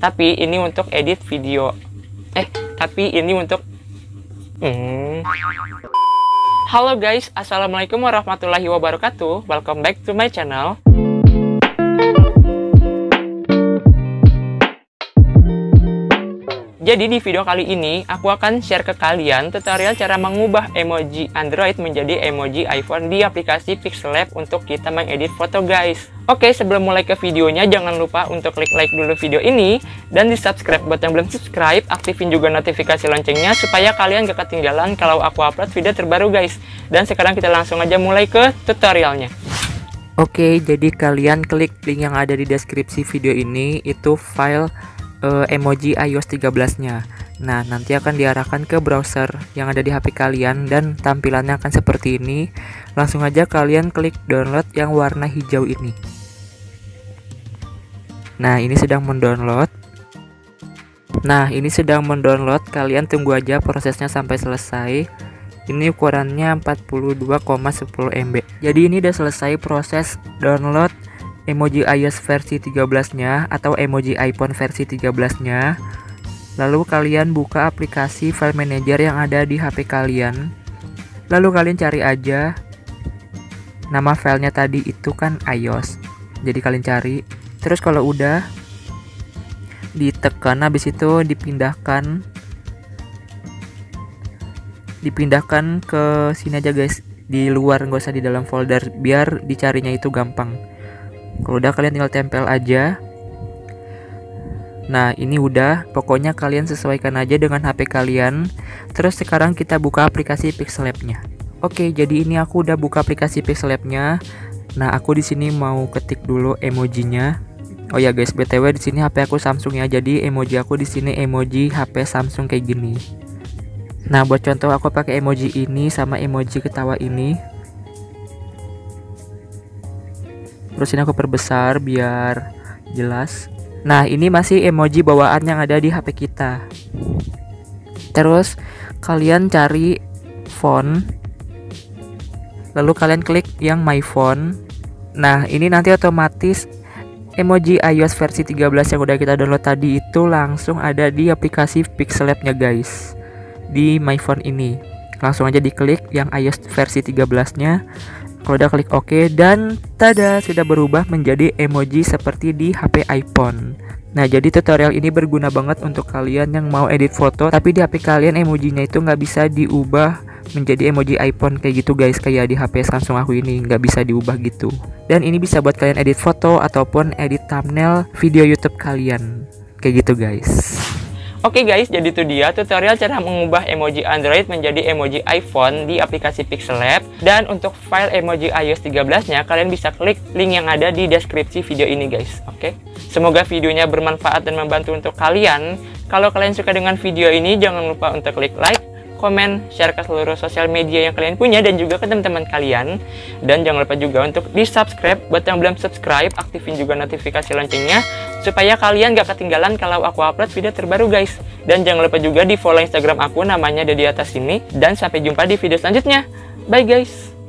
Tapi ini untuk edit video. Eh, tapi ini untuk hmm. Halo guys, Assalamualaikum warahmatullahi wabarakatuh. Welcome back to my channel. Jadi di video kali ini, aku akan share ke kalian tutorial cara mengubah emoji Android menjadi emoji iPhone di aplikasi Pixellab untuk kita mengedit foto guys. Oke, sebelum mulai ke videonya, jangan lupa untuk klik like dulu video ini, dan di subscribe buat yang belum subscribe, aktifin juga notifikasi loncengnya supaya kalian gak ketinggalan kalau aku upload video terbaru guys. Dan sekarang kita langsung aja mulai ke tutorialnya. Oke, jadi kalian klik link yang ada di deskripsi video ini, itu file uh, emoji iOS 13-nya. Nah, nanti akan diarahkan ke browser yang ada di HP kalian dan tampilannya akan seperti ini. Langsung aja kalian klik download yang warna hijau ini. Nah, ini sedang mendownload. Nah, ini sedang mendownload. Kalian tunggu aja prosesnya sampai selesai. Ini ukurannya 42,10 MB. Jadi ini udah selesai proses download emoji iOS versi 13-nya atau emoji iPhone versi 13-nya. Lalu kalian buka aplikasi file manager yang ada di HP kalian. Lalu kalian cari aja nama filenya tadi itu kan iOS. Jadi kalian cari. Terus kalau udah ditekan habis itu dipindahkan dipindahkan ke sini aja guys di luar nggak usah di dalam folder biar dicarinya itu gampang kalau udah kalian tinggal tempel aja. Nah ini udah. Pokoknya kalian sesuaikan aja dengan HP kalian. Terus sekarang kita buka aplikasi Pixellab-nya Oke jadi ini aku udah buka aplikasi Pixellab-nya Nah aku di sini mau ketik dulu emojinya. Oh ya guys btw di sini HP aku Samsung ya. Jadi emoji aku di sini emoji HP Samsung kayak gini. Nah buat contoh aku pakai emoji ini sama emoji ketawa ini terus ini aku perbesar biar jelas. Nah ini masih emoji bawaan yang ada di HP kita. Terus kalian cari font. Lalu kalian klik yang my phone nah ini nanti otomatis emoji iOS versi 13 yang udah kita download tadi itu langsung ada di aplikasi Pixel nya guys. Di my phone ini. Langsung aja diklik yang iOS versi 13 nya kalau udah klik OK dan tada sudah berubah menjadi emoji seperti di HP iPhone. Nah jadi tutorial ini berguna banget untuk kalian yang mau edit foto tapi di HP kalian emojinya itu nggak bisa diubah menjadi emoji iPhone kayak gitu guys. Kayak di HP Samsung aku ini nggak bisa diubah gitu. Dan ini bisa buat kalian edit foto ataupun edit thumbnail video YouTube kalian. Kayak gitu guys Oke guys, jadi itu dia tutorial cara mengubah emoji Android menjadi emoji iPhone di aplikasi Pixellab. Dan untuk file emoji iOS 13-nya, kalian bisa klik link yang ada di deskripsi video ini guys. Oke, semoga videonya bermanfaat dan membantu untuk kalian. Kalau kalian suka dengan video ini, jangan lupa untuk klik like, komen, share ke seluruh sosial media yang kalian punya dan juga ke teman-teman kalian. Dan jangan lupa juga untuk di subscribe buat yang belum subscribe, aktifin juga notifikasi loncengnya supaya kalian gak ketinggalan kalau aku upload video terbaru guys. Dan jangan lupa juga di follow Instagram aku namanya ada di atas sini. Dan sampai jumpa di video selanjutnya. Bye guys.